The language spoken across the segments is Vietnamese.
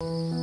you.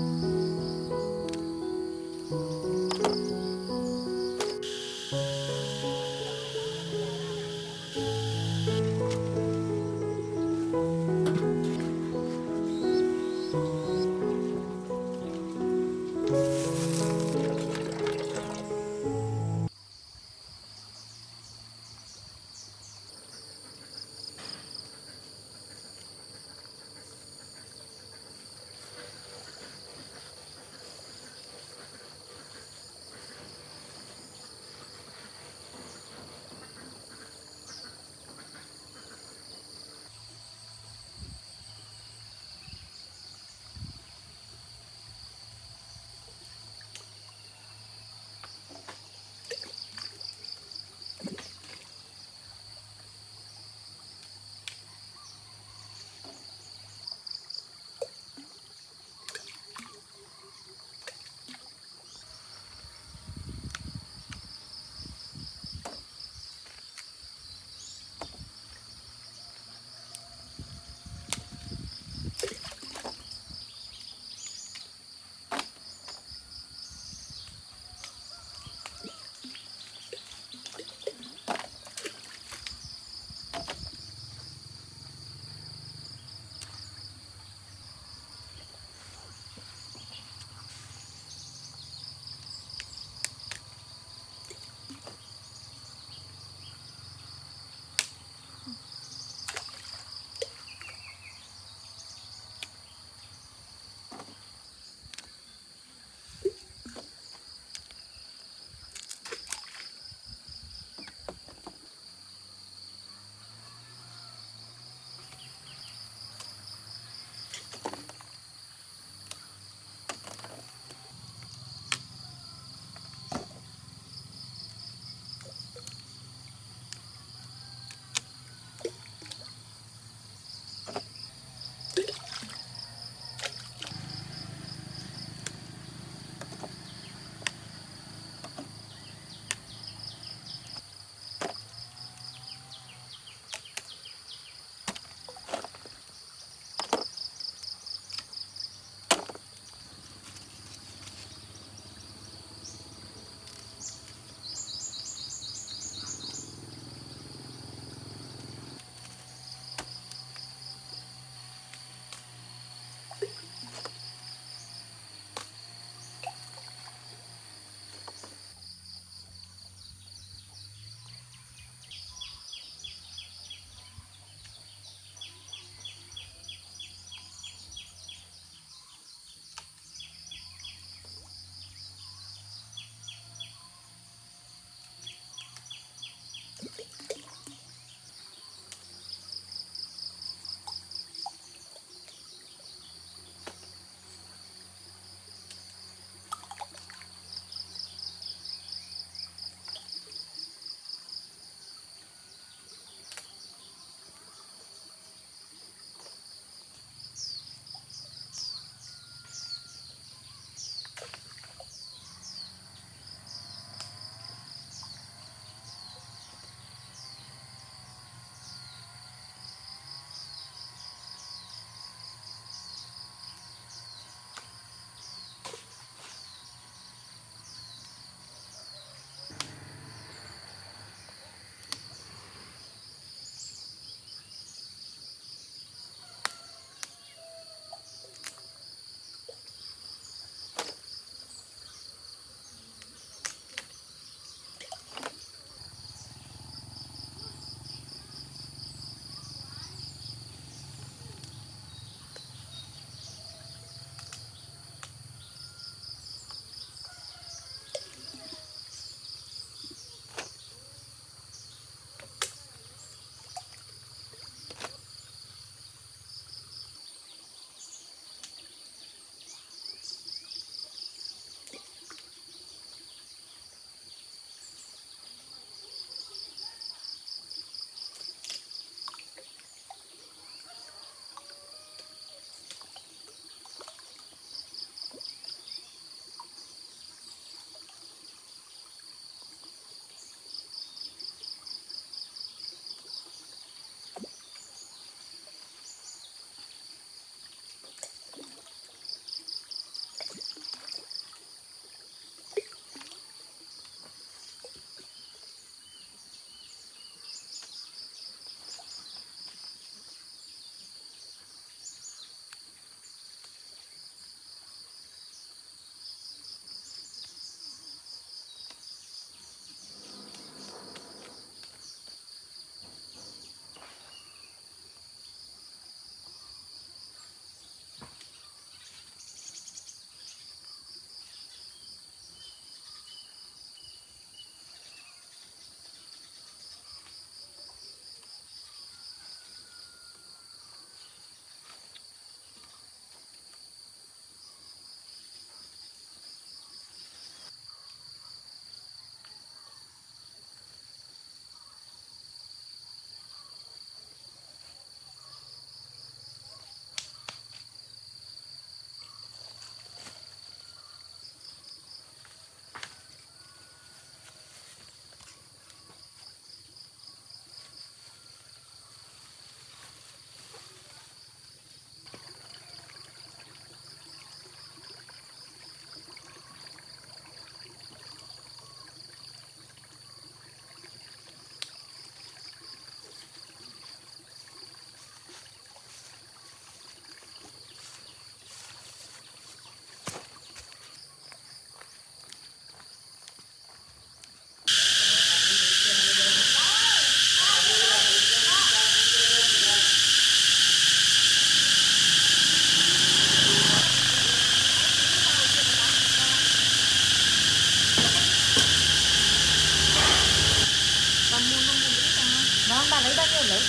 lấy bao nhiêu lấy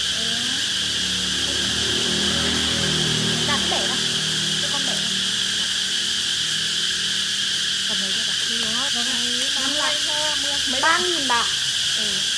đặt bể đó, cho con bể không cầm lấy cho bà. Vâng Năm lạng. Ba nghìn bạc. Ừ.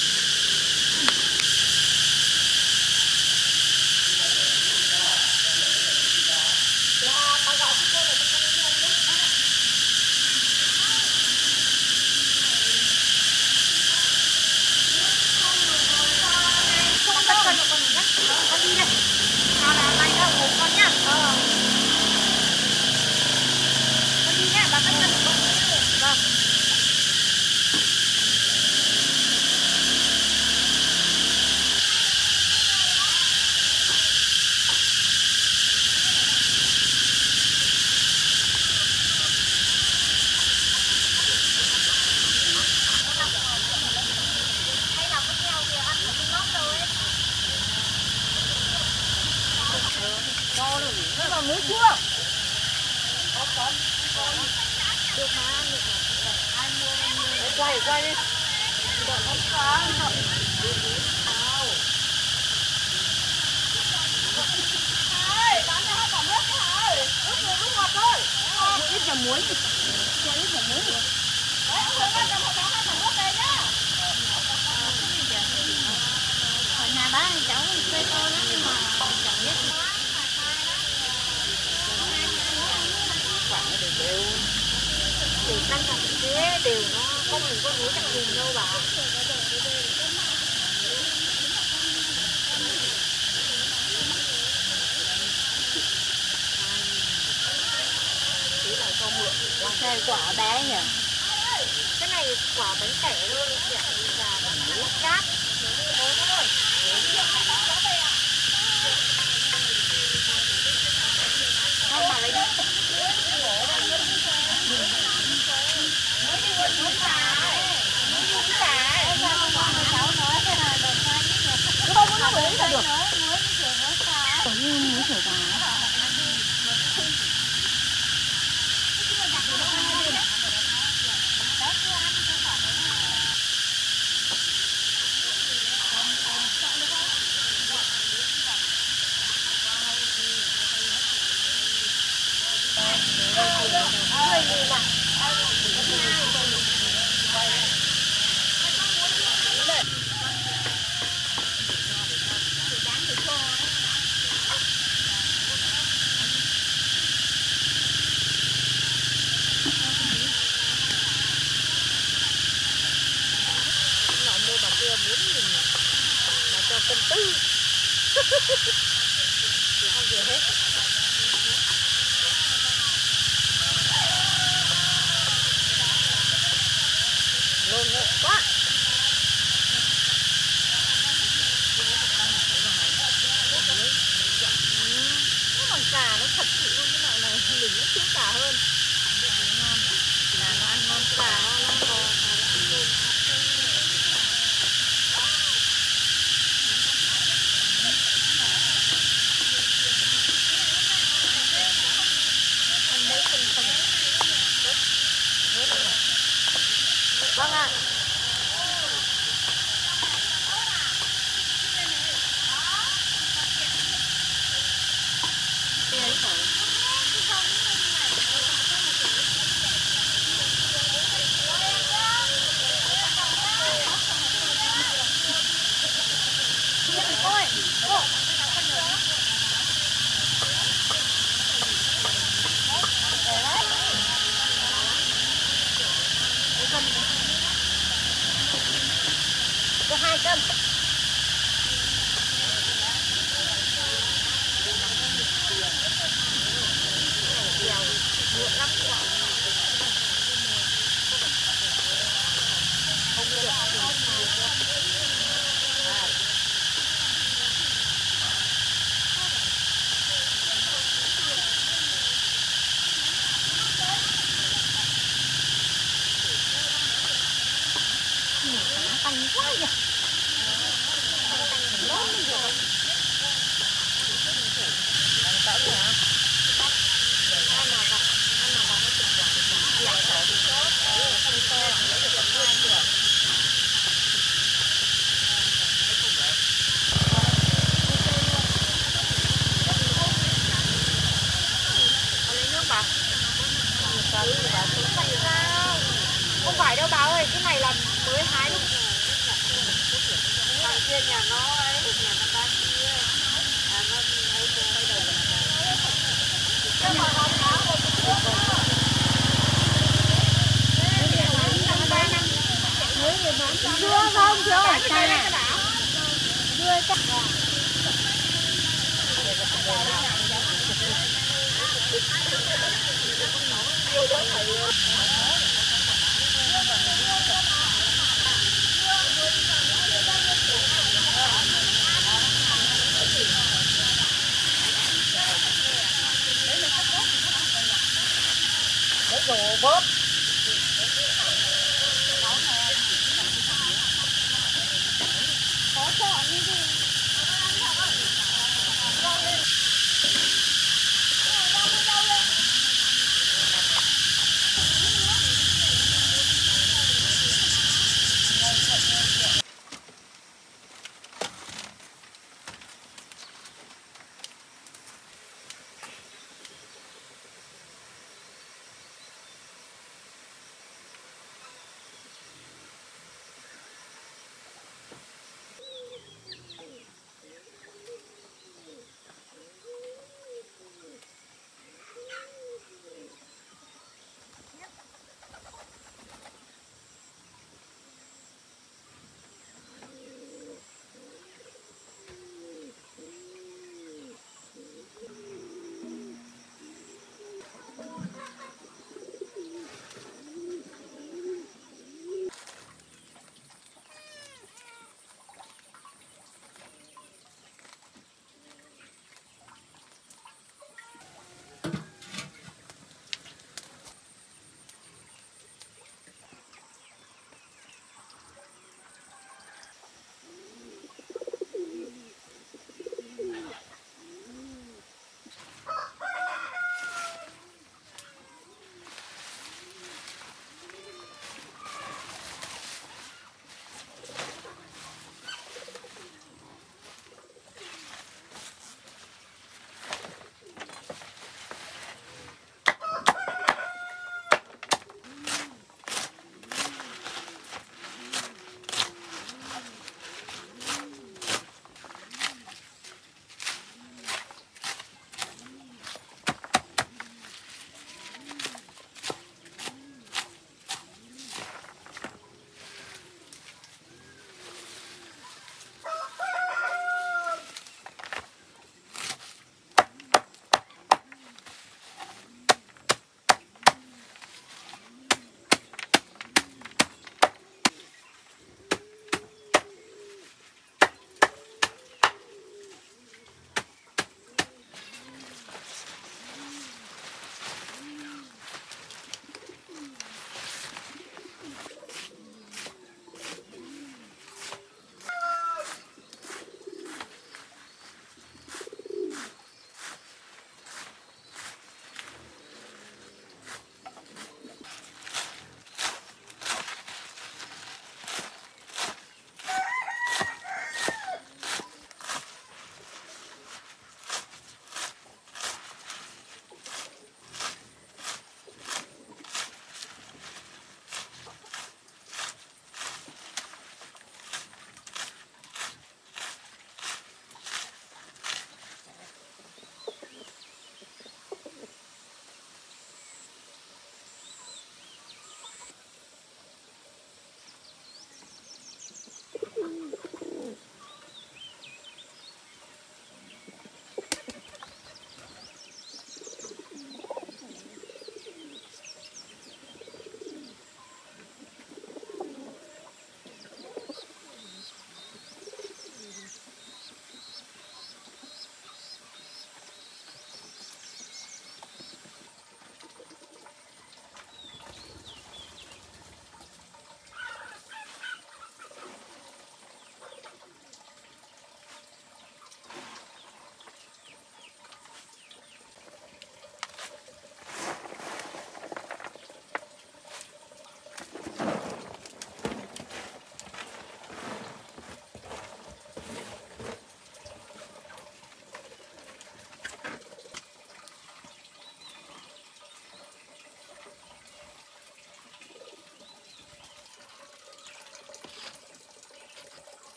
đều căng thẳng thế đều nó không mình có núi trong vùng đâu bà. Này quả bé nhỉ? Cái này quả bánh tẻ luôn dạ và bánh cát. Không bà lấy đi Nó mua bà kia muốn mình mà tư. Không về hết lộn ngộ quá. Bằng cà nó thật sự luôn, cái loại này mình nó thiếu cà hơn. Cà nó ăn ngon, cà nó nó ngon ăn mấy phần phần vâng ạ À. chưa không chưa ta Đấy đồ bớt. có chọn như gì